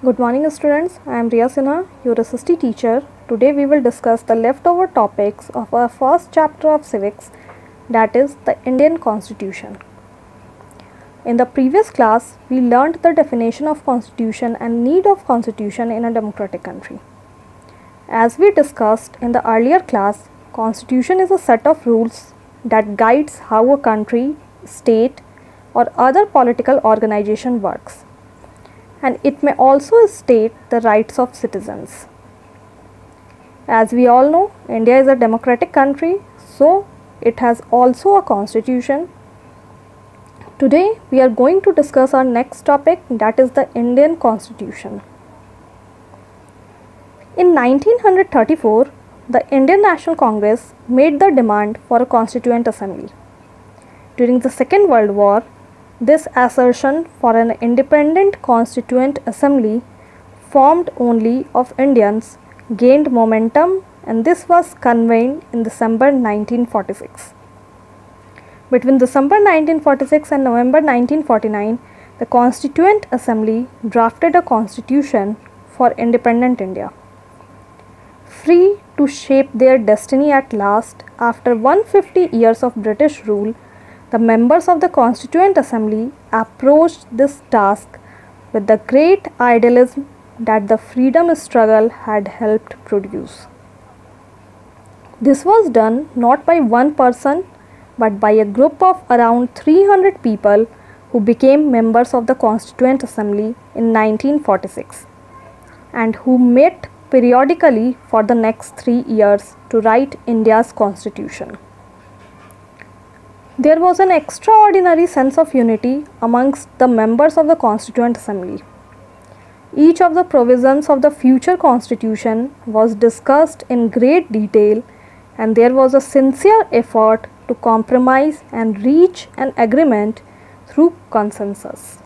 Good morning students, I am Riya Sinha, your SST teacher. Today we will discuss the leftover topics of our first chapter of civics that is the Indian Constitution. In the previous class, we learned the definition of constitution and need of constitution in a democratic country. As we discussed in the earlier class, constitution is a set of rules that guides how a country, state or other political organization works and it may also state the rights of citizens. As we all know, India is a democratic country, so it has also a constitution. Today, we are going to discuss our next topic that is the Indian Constitution. In 1934, the Indian National Congress made the demand for a constituent assembly. During the Second World War, this assertion for an independent constituent assembly formed only of Indians gained momentum and this was convened in December 1946. Between December 1946 and November 1949, the Constituent Assembly drafted a constitution for independent India. Free to shape their destiny at last after 150 years of British rule, the members of the Constituent Assembly approached this task with the great idealism that the freedom struggle had helped produce. This was done not by one person but by a group of around 300 people who became members of the Constituent Assembly in 1946 and who met periodically for the next three years to write India's constitution. There was an extraordinary sense of unity amongst the members of the Constituent Assembly. Each of the provisions of the future constitution was discussed in great detail and there was a sincere effort to compromise and reach an agreement through consensus.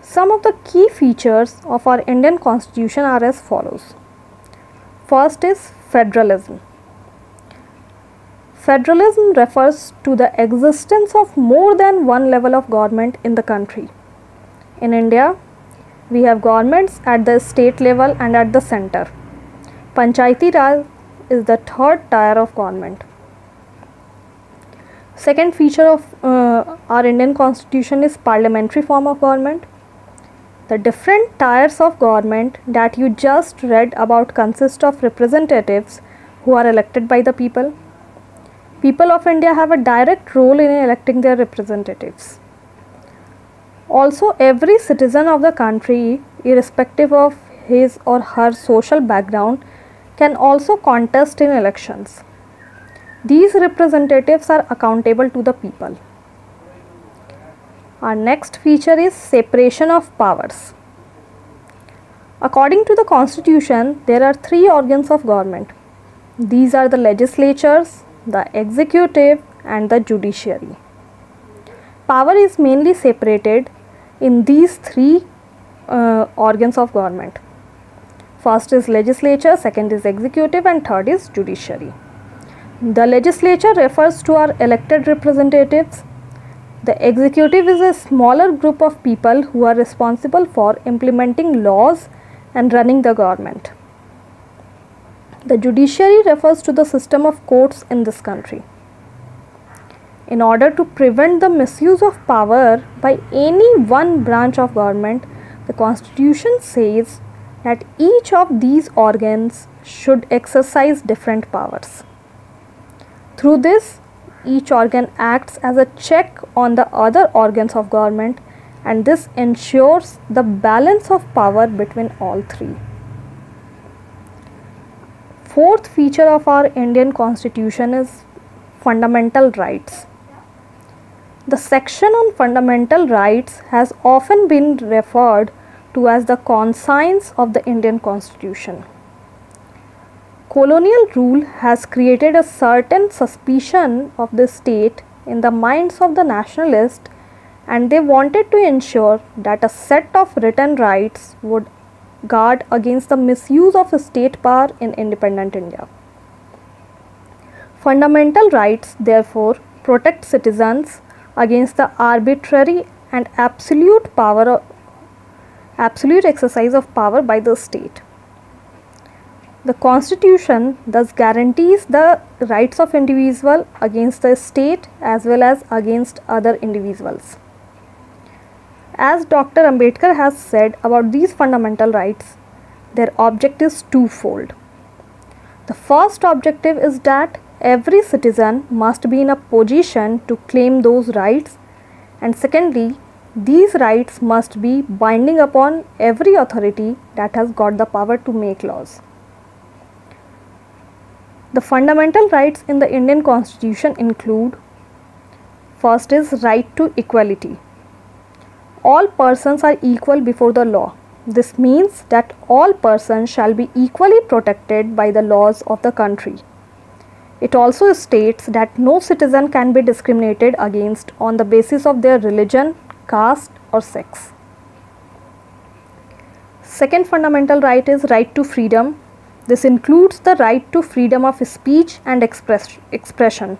Some of the key features of our Indian constitution are as follows. First is federalism. Federalism refers to the existence of more than one level of government in the country. In India, we have governments at the state level and at the center. Panchayati Raj is the third tier of government. Second feature of uh, our Indian constitution is parliamentary form of government. The different tiers of government that you just read about consist of representatives who are elected by the people people of India have a direct role in electing their representatives. Also, every citizen of the country, irrespective of his or her social background, can also contest in elections. These representatives are accountable to the people. Our next feature is separation of powers. According to the constitution, there are three organs of government. These are the legislatures, the executive and the judiciary. Power is mainly separated in these three uh, organs of government. First is legislature, second is executive and third is judiciary. The legislature refers to our elected representatives. The executive is a smaller group of people who are responsible for implementing laws and running the government. The judiciary refers to the system of courts in this country. In order to prevent the misuse of power by any one branch of government, the constitution says that each of these organs should exercise different powers. Through this, each organ acts as a check on the other organs of government and this ensures the balance of power between all three. Fourth feature of our Indian constitution is fundamental rights. The section on fundamental rights has often been referred to as the conscience of the Indian constitution. Colonial rule has created a certain suspicion of the state in the minds of the nationalists and they wanted to ensure that a set of written rights would guard against the misuse of state power in independent India. Fundamental rights therefore protect citizens against the arbitrary and absolute power absolute exercise of power by the state. The constitution thus guarantees the rights of individual against the state as well as against other individuals. As Dr. Ambedkar has said about these fundamental rights, their object is twofold. The first objective is that every citizen must be in a position to claim those rights and secondly these rights must be binding upon every authority that has got the power to make laws. The fundamental rights in the Indian constitution include first is right to equality. All persons are equal before the law. This means that all persons shall be equally protected by the laws of the country. It also states that no citizen can be discriminated against on the basis of their religion, caste or sex. Second fundamental right is right to freedom this includes the right to freedom of speech and express, expression,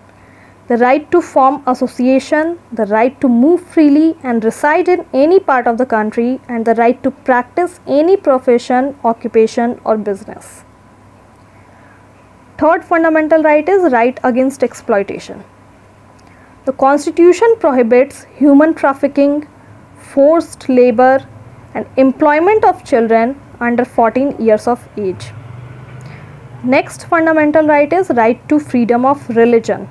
the right to form association, the right to move freely and reside in any part of the country and the right to practice any profession, occupation or business. Third fundamental right is right against exploitation. The constitution prohibits human trafficking, forced labor and employment of children under 14 years of age. Next fundamental right is right to freedom of religion.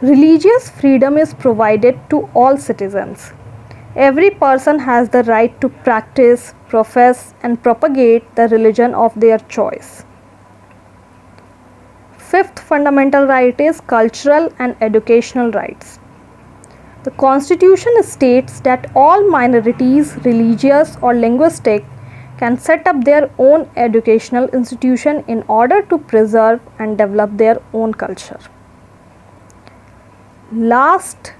Religious freedom is provided to all citizens. Every person has the right to practice, profess and propagate the religion of their choice. Fifth fundamental right is cultural and educational rights. The constitution states that all minorities, religious or linguistic can set up their own educational institution in order to preserve and develop their own culture. Last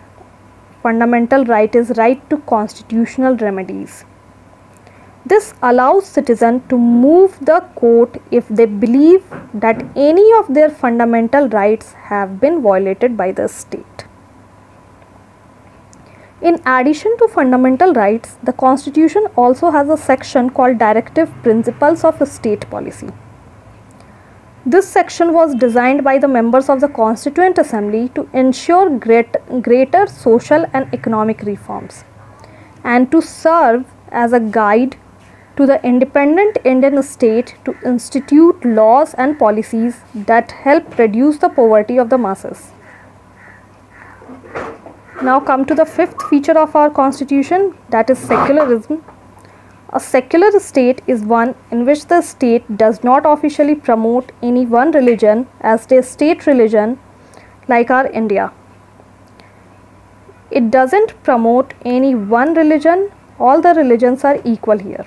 fundamental right is right to constitutional remedies. This allows citizen to move the court if they believe that any of their fundamental rights have been violated by the state. In addition to fundamental rights, the Constitution also has a section called Directive Principles of State Policy. This section was designed by the members of the Constituent Assembly to ensure great, greater social and economic reforms and to serve as a guide to the independent Indian state to institute laws and policies that help reduce the poverty of the masses. Now come to the fifth feature of our constitution that is secularism. A secular state is one in which the state does not officially promote any one religion as their state religion like our India. It doesn't promote any one religion, all the religions are equal here.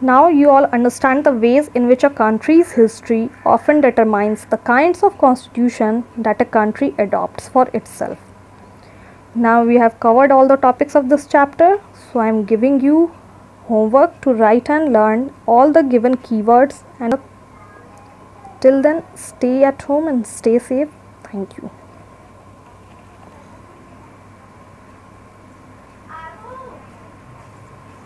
Now you all understand the ways in which a country's history often determines the kinds of constitution that a country adopts for itself. Now we have covered all the topics of this chapter. So I am giving you homework to write and learn all the given keywords and till then stay at home and stay safe. Thank you.